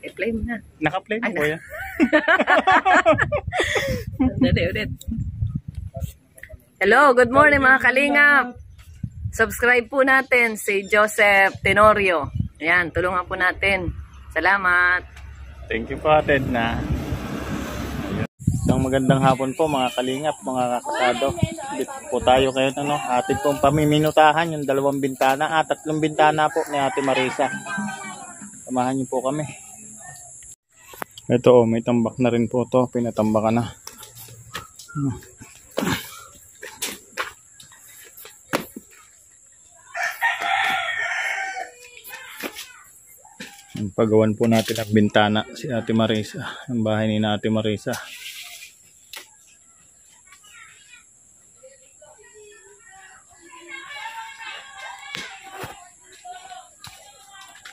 I-play mo na. Naka-play Ay, na po yan. Ulit, ulit. Hello, good morning mga kalingap. Subscribe po natin si Joseph Tenorio. Ayan, tulungan po natin. Salamat. Thank you po atin na. Isang magandang hapon po mga kalingap, mga kakasado. Dito po tayo kayo ano, atin pong pamiminutahan yung dalawang bintana at tatlong bintana po ni Ate Marisa. Samahan niyo po kami. Ito oh, may tambak na rin po to, pinatambakan na. Pagawan po natin ang bintana si Ate Marisa, ang bahay ni Ate Marisa.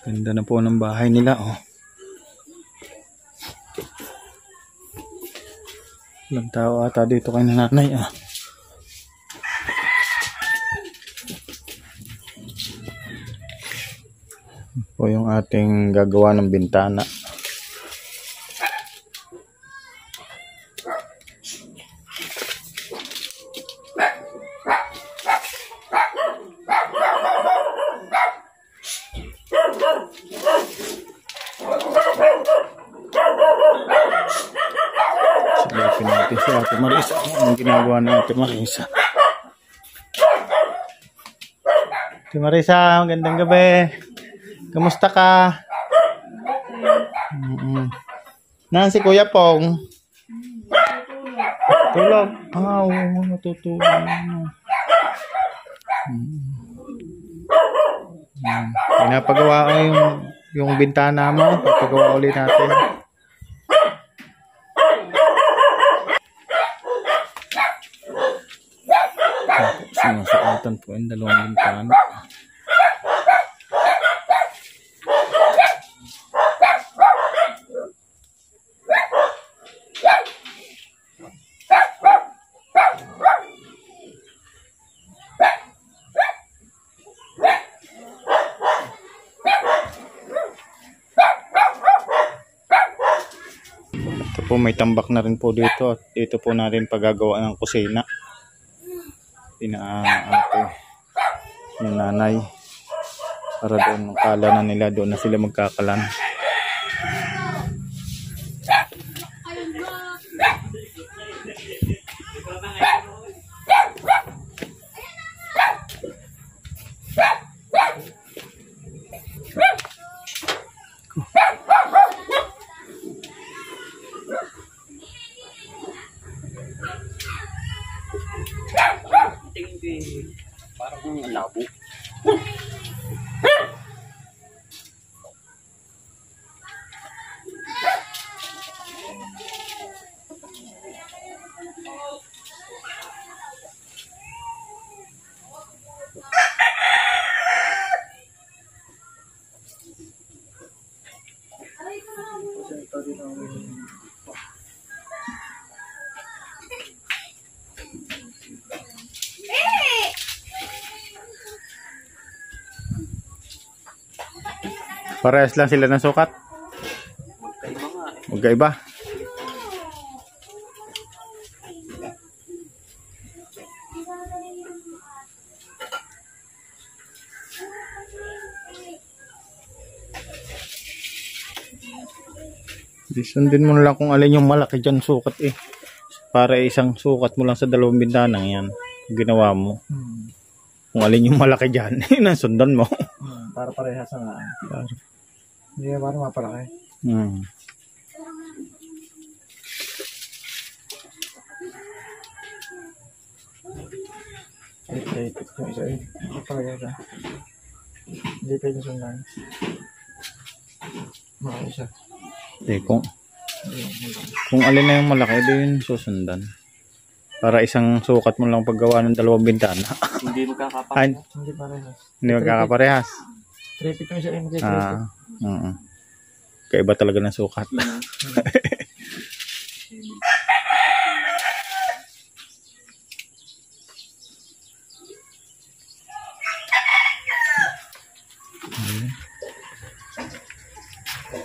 Ganda na po ng bahay nila oh. Ilang tao ata dito kay nanay ah. po yung ating gagawa ng bintana. Silapin natin si Ate Marisa. Anong ginagawa ng Ate Marisa? Ate Marisa, magandang gabi. Kamusta ka? Mm Naan si Kuya Pong? Tulog. Ah, oo, natutulog na. Pinapagawa ko yung, yung bintana mo. Papagawa ulit natin. Sinasakatan po yung dalawang bintana. Ito po may tambak na rin po dito at dito po natin pagagawa ng kusina. Pinaate yung nanay para doon kala na nila doon na sila magkakalan. Parang labo. Parehas lang sila ng sukat. Magkaiba nga eh. Magkaiba. Mo lang kung alin yung malaki dyan sukat eh. Para isang sukat mo lang sa dalawang bintanang yan. Ginawa mo. Hmm. Kung alin yung malaki dyan, nasundan mo. Hmm, para parehas nga. Para- Hindi na parang mapalaki. Hmm. Ipit-ipit yung isa eh. Talaga isa. Hindi pwede sundan. Eh, kung, Hindi yung sundan. kung alin na yung malaki, di yun susundan. Para isang sukat mo lang paggawa ng dalawang bintana. Hindi. Ay, Hindi parehas. hindi magkakaparehas. Tripit yung isa eh. Hindi Ah, oo. Kaiba talaga ng sukat.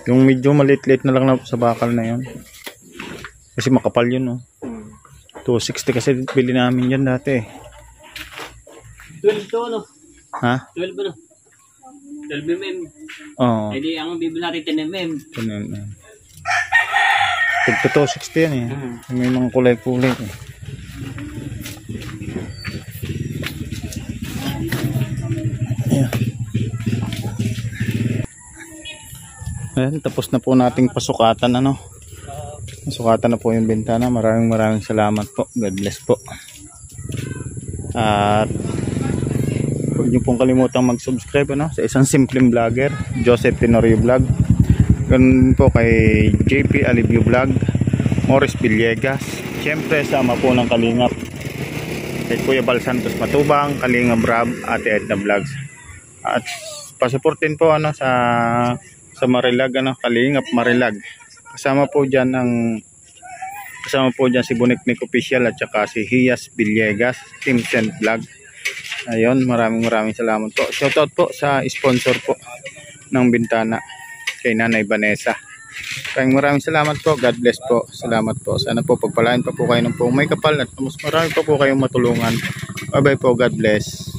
Yung medyo maliit-liit na lang na sa bakal na yun. Kasi makapal yun, no? 260 kasi bili namin yan dati. eh. 12 to ano? Ha? 12 ano? 12 mm. Oo. Eh di ang bibili natin 10 mm. Ganun, eh. Tigto 260 yan eh. May mga kulay-kulay eh. Ayan, tapos na po nating pasukatan ano. Pasukatan na po yung bintana. Maraming maraming salamat po. God bless po. At huwag niyo pong kalimutang mag-subscribe ano, sa isang simpleng vlogger, Joseph Tenorio Vlog. Ganun po kay JP Alivio Vlog, Morris Villegas. Siyempre sama po ng Kalingap. Kay Kuya Bal Santos Matubang, Kalingap Rab, Ate Edna Vlogs. At pasuportin po ano sa sa Marilag ano, Kalingap Marilag. Kasama po diyan ang kasama po diyan si Buniknik Official at saka si Hias Villegas, Team Send Vlog. Ayun, maraming maraming salamat po. Shoutout po sa sponsor po ng Bintana kay Nanay Vanessa. Maraming maraming salamat po. God bless po. Salamat po. Sana po pagpalain pa po kayo ng po may kapal at mas marami pa po kayong matulungan. Bye bye po. God bless.